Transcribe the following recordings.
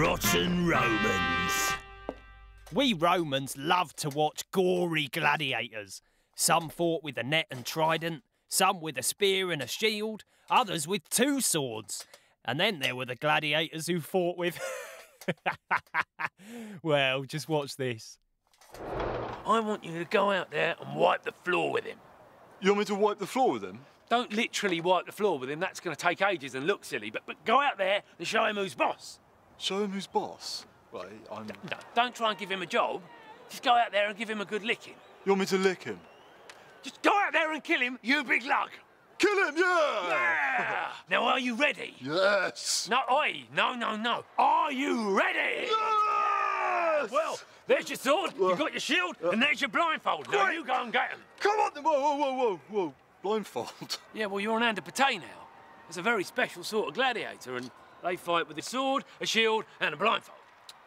Rotten Romans. We Romans loved to watch gory gladiators. Some fought with a net and trident, some with a spear and a shield, others with two swords. And then there were the gladiators who fought with. well, just watch this. I want you to go out there and wipe the floor with him. You want me to wipe the floor with him? Don't literally wipe the floor with him, that's going to take ages and look silly, but, but go out there and show him who's boss. Show him who's boss? Right, I'm... No, don't try and give him a job. Just go out there and give him a good licking. You want me to lick him? Just go out there and kill him, you big lug. Kill him, yeah! Yeah! now, are you ready? Yes! No, oi, no, no, no. Are you ready? Yes! Well, there's your sword, you've got your shield, uh, and there's your blindfold. Now you go and get him. Come on! Whoa, whoa, whoa, whoa, whoa. Blindfold. Yeah, well, you're an Andabatae now. It's a very special sort of gladiator, and they fight with a sword, a shield, and a blindfold.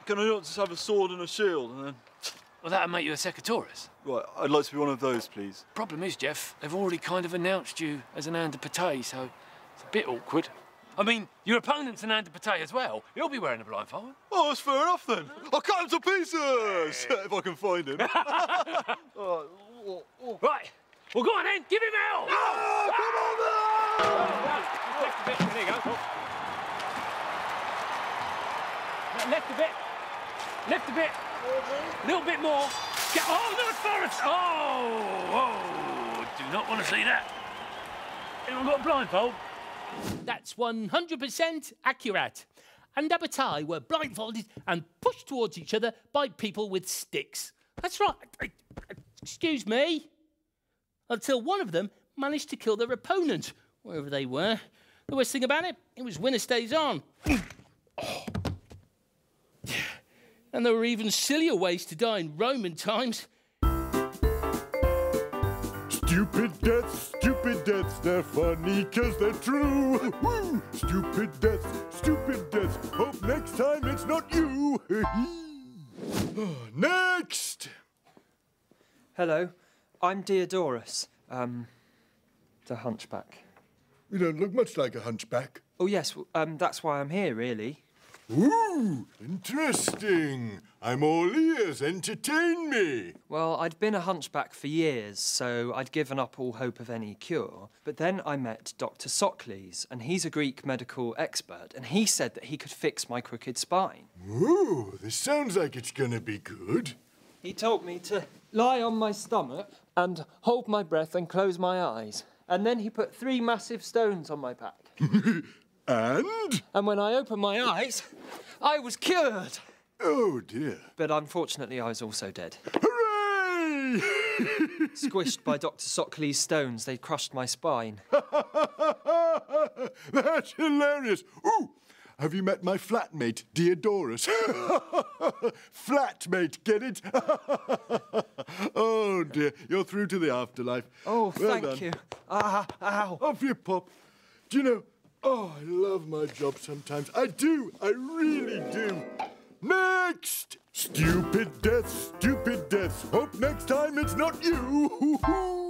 Can I not just have a sword and a shield and then... Well, that'll make you a Secretorus. Right, I'd like to be one of those, please. Problem is, Jeff, they've already kind of announced you as an Ander so it's a bit awkward. I mean, your opponent's an Ander as well. He'll be wearing a blindfold. Oh, that's fair enough then. I'll cut him to pieces! if I can find him. oh, oh, oh. Right, well, go on then, give him hell! Ah, come on then! Left a bit, there you go. Left a bit. Left a bit. A little bit more. Get, oh, no, Forrest! Oh, oh, do not want to see that. Anyone got a blindfold? That's 100% accurate. Andabatae were blindfolded and pushed towards each other by people with sticks. That's right. Excuse me. Until one of them managed to kill their opponent, wherever they were. The worst thing about it, it was winner stays on. Oh. And there were even sillier ways to die in Roman times. Stupid deaths, stupid deaths, they're funny cause they're true. Woo! Stupid deaths, stupid deaths, hope next time it's not you. Next! Hello, I'm Diodorus, um, the hunchback. You don't look much like a hunchback. Oh, yes, w- um, that's why I'm here, really. Ooh, interesting. I'm all ears. Entertain me. Well, I'd been a hunchback for years, so I'd given up all hope of any cure. But then I met Dr. Socles, and he's a Greek medical expert, and he said that he could fix my crooked spine. Ooh, this sounds like it's gonna be good. He told me to lie on my stomach and hold my breath and close my eyes. And then he put three massive stones on my back. And? And when I opened my eyes, I was cured. Oh dear. But unfortunately, I was also dead. Hooray! Squished by Dr. Sockley's stones, they crushed my spine. That's hilarious. Ooh, have you met my flatmate, Diodorus? flatmate, get it? oh dear, you're through to the afterlife. Oh, Well thank done. you. Ah, ow. Off you pop. Do you know, oh, I love my job sometimes. I do, I really do. Next! Stupid deaths, stupid deaths. Hope next time it's not you.